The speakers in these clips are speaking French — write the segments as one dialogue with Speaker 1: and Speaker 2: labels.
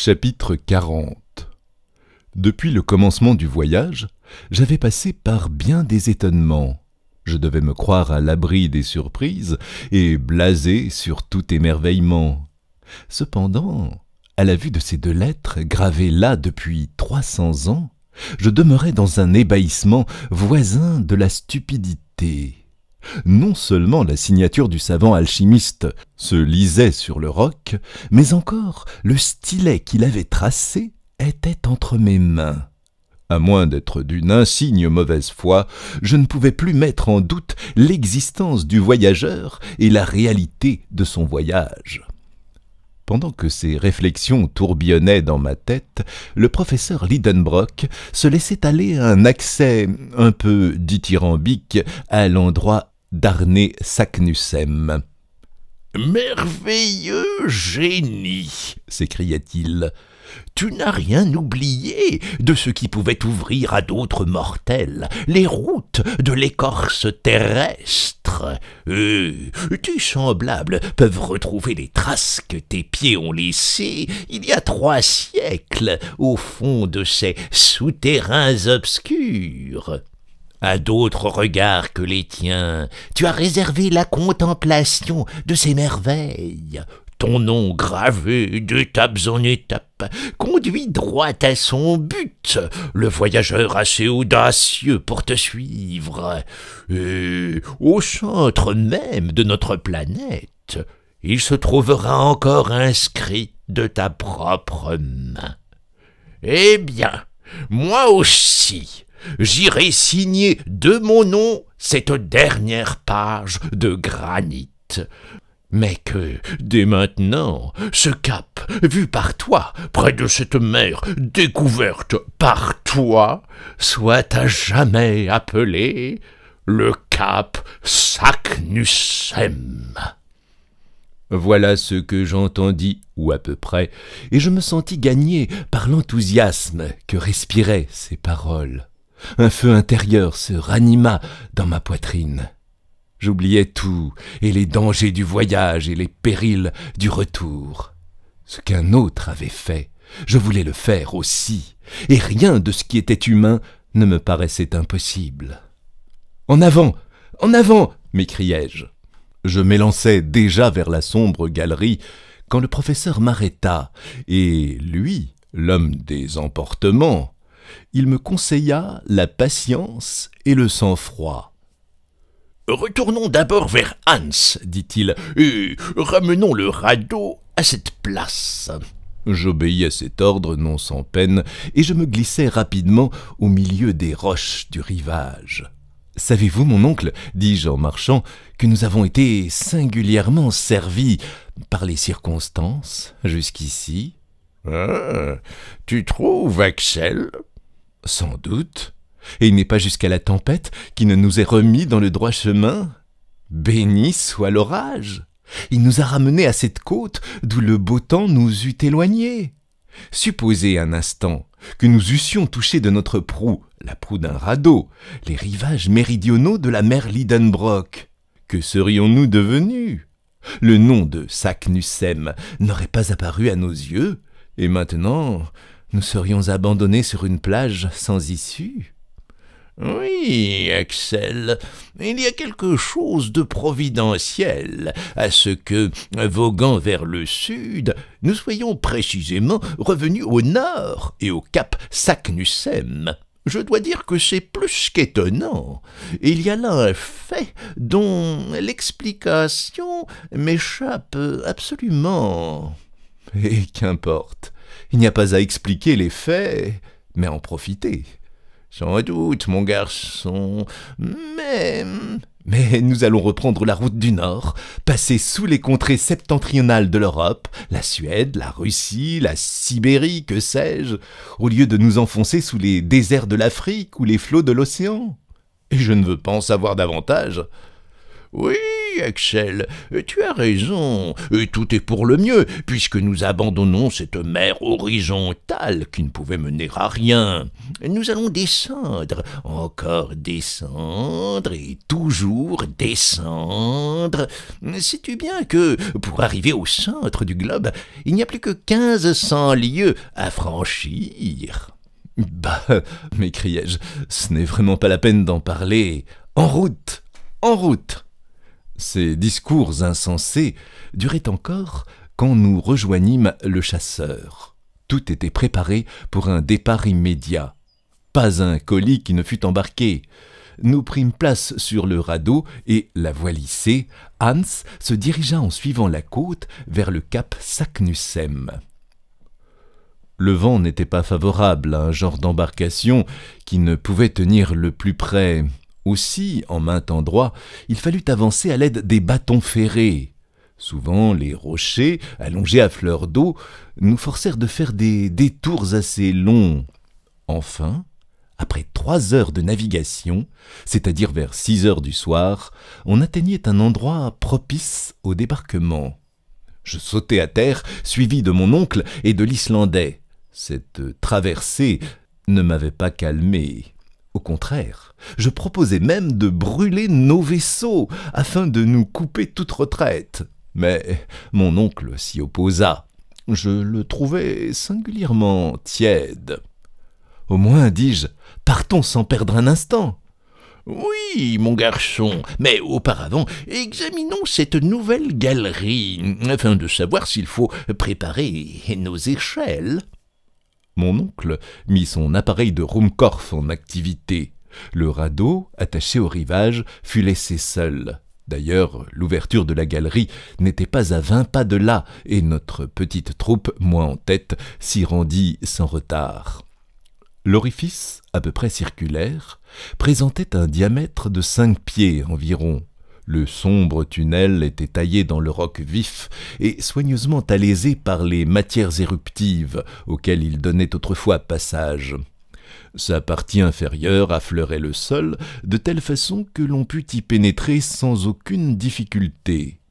Speaker 1: Chapitre 40 Depuis le commencement du voyage, j'avais passé par bien des étonnements. Je devais me croire à l'abri des surprises et blasé sur tout émerveillement. Cependant, à la vue de ces deux lettres gravées là depuis trois cents ans, je demeurais dans un ébahissement voisin de la stupidité. Non seulement la signature du savant alchimiste se lisait sur le roc, mais encore le stylet qu'il avait tracé était entre mes mains. À moins d'être d'une insigne mauvaise foi, je ne pouvais plus mettre en doute l'existence du voyageur et la réalité de son voyage. Pendant que ces réflexions tourbillonnaient dans ma tête, le professeur Lidenbrock se laissait aller un accès un peu dithyrambique à l'endroit d'Arné Saknussemm.
Speaker 2: Merveilleux génie s'écria-t-il. Tu n'as rien oublié de ce qui pouvait ouvrir à d'autres mortels les routes de l'écorce terrestre. Eux, tes semblables peuvent retrouver les traces que tes pieds ont laissées il y a trois siècles au fond de ces souterrains obscurs. À d'autres regards que les tiens, tu as réservé la contemplation de ces merveilles. Ton nom gravé d'étapes en étapes conduit droit à son but, le voyageur assez audacieux pour te suivre. Et au centre même de notre planète, il se trouvera encore inscrit de ta propre main. Eh bien, moi aussi, j'irai signer de mon nom cette dernière page de granit. Mais que, dès maintenant, ce cap, vu par toi, près de cette mer, découverte par toi, soit à jamais appelé le cap Saknussemm.
Speaker 1: Voilà ce que j'entendis, ou à peu près, et je me sentis gagné par l'enthousiasme que respiraient ces paroles. Un feu intérieur se ranima dans ma poitrine. J'oubliais tout, et les dangers du voyage et les périls du retour. Ce qu'un autre avait fait, je voulais le faire aussi, et rien de ce qui était humain ne me paraissait impossible. En avant En avant m'écriai-je. Je m'élançais déjà vers la sombre galerie quand le professeur m'arrêta, et lui, l'homme des emportements, il me conseilla la patience et le sang-froid.
Speaker 2: Retournons d'abord vers Hans, dit-il, et ramenons le radeau à cette place.
Speaker 1: J'obéis à cet ordre non sans peine, et je me glissai rapidement au milieu des roches du rivage. Savez-vous, mon oncle, dis-je en marchant, que nous avons été singulièrement servis par les circonstances jusqu'ici?
Speaker 2: Ah, Tu trouves, Axel
Speaker 1: Sans doute. Et il n'est pas jusqu'à la tempête qui ne nous ait remis dans le droit chemin Béni soit l'orage Il nous a ramenés à cette côte d'où le beau temps nous eût éloignés. Supposez un instant que nous eussions touché de notre proue, la proue d'un radeau, les rivages méridionaux de la mer Lidenbrock. Que serions-nous devenus? Le nom de Saknussemm n'aurait pas apparu à nos yeux, et maintenant nous serions abandonnés sur une plage sans issue.
Speaker 2: Oui, Axel, il y a quelque chose de providentiel à ce que, voguant vers le sud, nous soyons précisément revenus au nord et au cap Saknussemm. Je dois dire que c'est plus qu'étonnant. Il y a là un fait dont l'explication m'échappe absolument.
Speaker 1: Et qu'importe, il n'y a pas à expliquer les faits, mais en profiter.
Speaker 2: Sans doute, mon garçon, mais...
Speaker 1: Mais nous allons reprendre la route du Nord, passer sous les contrées septentrionales de l'Europe, la Suède, la Russie, la Sibérie, que sais-je, au lieu de nous enfoncer sous les déserts de l'Afrique ou les flots de l'océan. Et je ne veux pas en savoir davantage.
Speaker 2: Oui, Axel, tu as raison, et tout est pour le mieux, puisque nous abandonnons cette mer horizontale qui ne pouvait mener à rien. Nous allons descendre, encore descendre, et toujours descendre. Sais-tu bien que, pour arriver au centre du globe, il n'y a plus que quinze cents lieues à franchir?
Speaker 1: Bah, m'écriai-je, ce n'est vraiment pas la peine d'en parler. En route En route ces discours insensés duraient encore quand nous rejoignîmes le chasseur. Tout était préparé pour un départ immédiat. Pas un colis qui ne fût embarqué. Nous prîmes place sur le radeau et, la voile hissée, Hans se dirigea en suivant la côte vers le cap Saknussemm. Le vent n'était pas favorable à un genre d'embarcation qui ne pouvait tenir le plus près aussi, en maint endroit, il fallut avancer à l'aide des bâtons ferrés. Souvent, les rochers, allongés à fleur d'eau, nous forcèrent de faire des détours assez longs. Enfin, après trois heures de navigation, c'est-à-dire vers six heures du soir, on atteignait un endroit propice au débarquement. Je sautai à terre, suivi de mon oncle et de l'Islandais. Cette traversée ne m'avait pas calmé. Au contraire, je proposais même de brûler nos vaisseaux afin de nous couper toute retraite. Mais mon oncle s'y opposa. Je le trouvais singulièrement tiède. Au moins, dis-je, partons sans perdre un instant.
Speaker 2: Oui, mon garçon, mais auparavant, examinons cette nouvelle galerie, afin de savoir s'il faut préparer nos échelles.
Speaker 1: Mon oncle mit son appareil de Ruhmkorff en activité. Le radeau, attaché au rivage, fut laissé seul. D'ailleurs, l'ouverture de la galerie n'était pas à vingt pas de là, et notre petite troupe, moi en tête, s'y rendit sans retard. L'orifice, à peu près circulaire, présentait un diamètre de cinq pieds environ. Le sombre tunnel était taillé dans le roc vif et soigneusement alaisé par les matières éruptives auxquelles il donnait autrefois passage. Sa partie inférieure affleurait le sol de telle façon que l'on put y pénétrer sans aucune difficulté.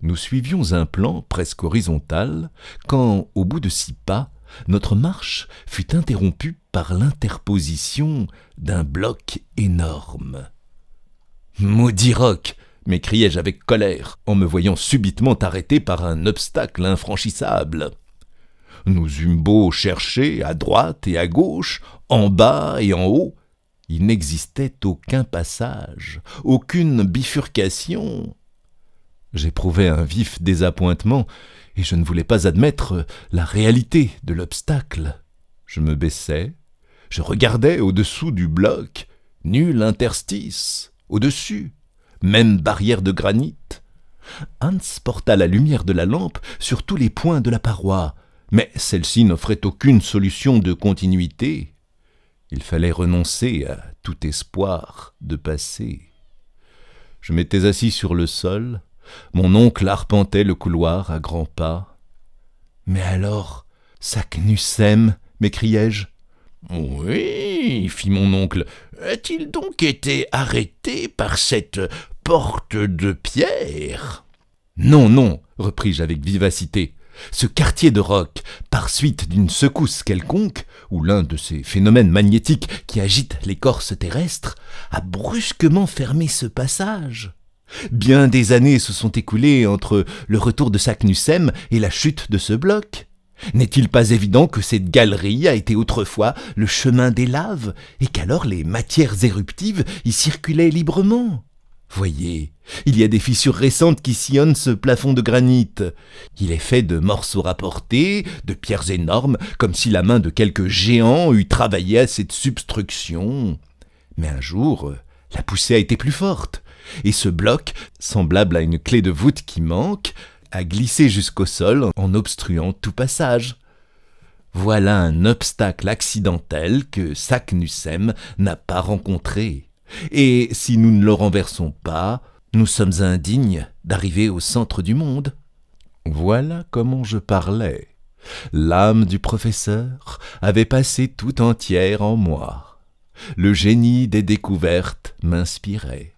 Speaker 1: Nous suivions un plan presque horizontal quand, au bout de six pas, notre marche fut interrompue par l'interposition d'un bloc énorme. Maudit roc m'écriai-je avec colère, en me voyant subitement arrêté par un obstacle infranchissable. Nous eûmes beau chercher à droite et à gauche, en bas et en haut, il n'existait aucun passage, aucune bifurcation. J'éprouvais un vif désappointement, et je ne voulais pas admettre la réalité de l'obstacle. Je me baissai, je regardais au-dessous du bloc, nul interstice, au-dessus, même barrière de granit. Hans porta la lumière de la lampe sur tous les points de la paroi, mais celle-ci n'offrait aucune solution de continuité. Il fallait renoncer à tout espoir de passer. Je m'étais assis sur le sol, mon oncle arpentait le couloir à grands pas. Mais alors, Saknussemm m'écriai-je.
Speaker 2: Oui, fit mon oncle, a-t-il donc été arrêté par cette porte de pierre?
Speaker 1: Non, non, repris-je avec vivacité. Ce quartier de roc, par suite d'une secousse quelconque, ou l'un de ces phénomènes magnétiques qui agitent l'écorce terrestre, a brusquement fermé ce passage. Bien des années se sont écoulées entre le retour de Saknussemm et la chute de ce bloc. N'est-il pas évident que cette galerie a été autrefois le chemin des laves, et qu'alors les matières éruptives y circulaient librement? Voyez, il y a des fissures récentes qui sillonnent ce plafond de granit. Il est fait de morceaux rapportés, de pierres énormes, comme si la main de quelque géant eût travaillé à cette substruction. Mais un jour, la poussée a été plus forte, et ce bloc, semblable à une clé de voûte qui manque, a glissé jusqu'au sol en obstruant tout passage. Voilà un obstacle accidentel que Saknussemm n'a pas rencontré. Et si nous ne le renversons pas, nous sommes indignes d'arriver au centre du monde. Voilà comment je parlais. L'âme du professeur avait passé tout entière en moi. Le génie des découvertes m'inspirait.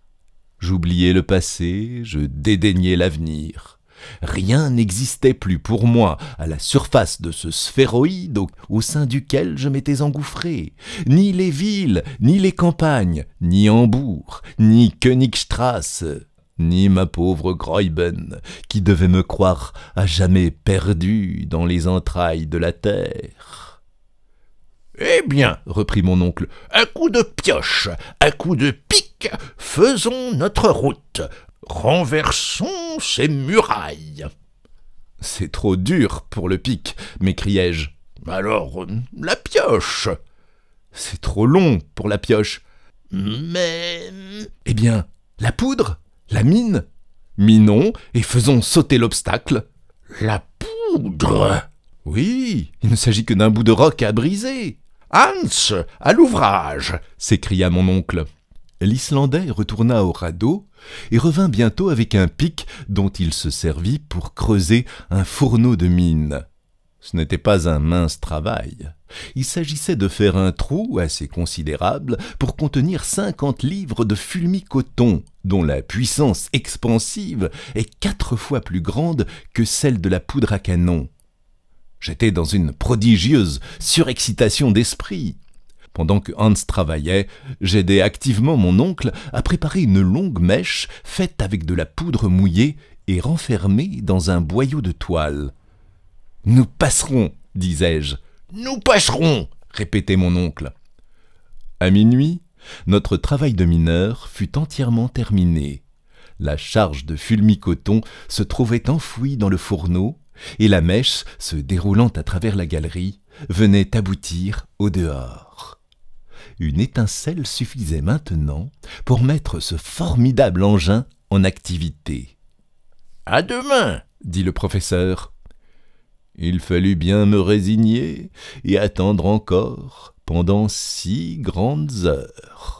Speaker 1: J'oubliais le passé, je dédaignais l'avenir. Rien n'existait plus pour moi à la surface de ce sphéroïde au, sein duquel je m'étais engouffré. Ni les villes, ni les campagnes, ni Hambourg, ni Königstrasse, ni ma pauvre Gräuben, qui devait me croire à jamais perdu dans les entrailles de la terre.
Speaker 2: Eh bien, reprit mon oncle, un coup de pioche, un coup de pic, faisons notre route, renversons ces murailles.
Speaker 1: C'est trop dur pour le pic, m'écriai-je.
Speaker 2: Alors, la pioche.
Speaker 1: C'est trop long pour la pioche.
Speaker 2: Mais.
Speaker 1: Eh bien, la poudre La mine Minons et faisons sauter l'obstacle.
Speaker 2: La poudre
Speaker 1: Oui, il ne s'agit que d'un bout de roc à briser.
Speaker 2: Hans, à l'ouvrage
Speaker 1: s'écria mon oncle. L'Islandais retourna au radeau et revint bientôt avec un pic dont il se servit pour creuser un fourneau de mine. Ce n'était pas un mince travail. Il s'agissait de faire un trou assez considérable pour contenir cinquante livres de fulmi-coton, dont la puissance expansive est quatre fois plus grande que celle de la poudre à canon. J'étais dans une prodigieuse surexcitation d'esprit. Pendant que Hans travaillait, j'aidais activement mon oncle à préparer une longue mèche faite avec de la poudre mouillée et renfermée dans un boyau de toile. Nous passerons, disais-je.
Speaker 2: Nous passerons,
Speaker 1: répétait mon oncle. À minuit, notre travail de mineur fut entièrement terminé. La charge de fulmi-coton se trouvait enfouie dans le fourneau, et la mèche, se déroulant à travers la galerie, venait aboutir au dehors une étincelle suffisait maintenant pour mettre ce formidable engin en activité.
Speaker 2: À demain,
Speaker 1: dit le professeur. Il fallut bien me résigner et attendre encore pendant six grandes heures.